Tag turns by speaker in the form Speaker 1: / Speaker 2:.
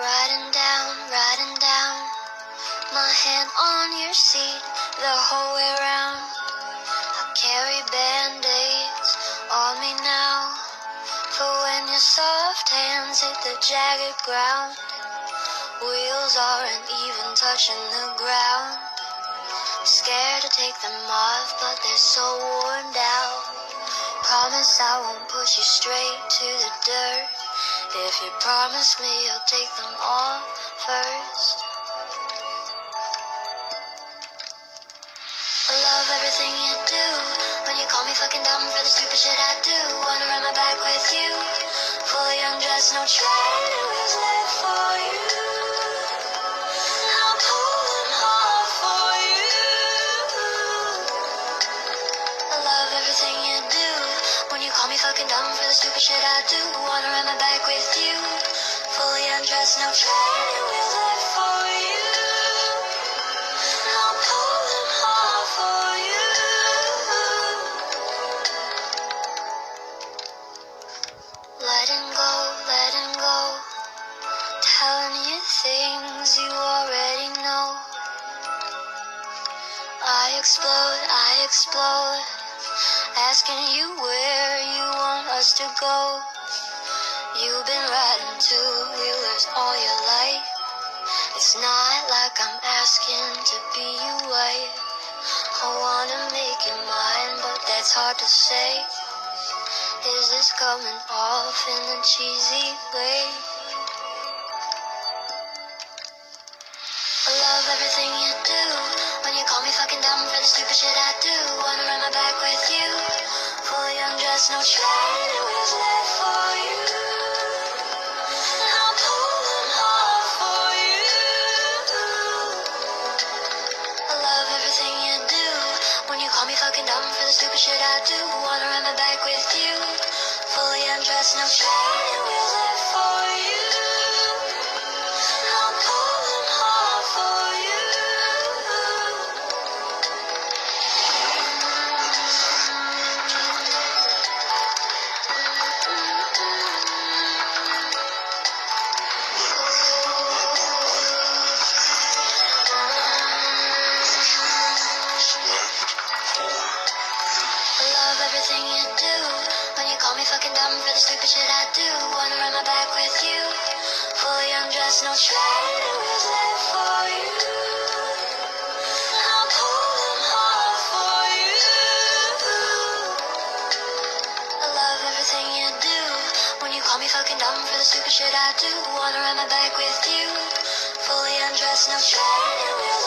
Speaker 1: Riding down, riding down. My hand on your seat the whole way round. I carry band-aids on me now. For when your soft hands hit the jagged ground. Wheels aren't even touching the ground. Scared to take them off, but they're so worn down. Promise I won't push you straight to the dirt. If you promise me you'll take them all first. I love everything you do. When you call me fucking dumb for the stupid shit I do. Wanna run my back with you. Fully undressed, no training fucking dumb for the stupid shit I do. Wanna run my back with you. Fully undressed, no you. Letting go, letting go. Telling you things you already know. I explode, I explode. Asking you where you want us to go. You've been riding two wheelers all your life. It's not like I'm asking to be your wife. I wanna make you mine, but that's hard to say. Is this coming off in a cheesy way? I love everything you do. When you call me fucking dumb for the stupid shit I do. Wanna fucking dumb for the stupid shit I do. Wanna run my back with you. Fully undressed, no training everything you do. When you call me fucking dumb for the stupid shit I do. Wanna run my back with you. Fully undressed, no training wheels left for you. I'll pull them off for you. I love everything you do. When you call me fucking dumb for the stupid shit I do. Wanna run my back with you. Fully undressed, no wheels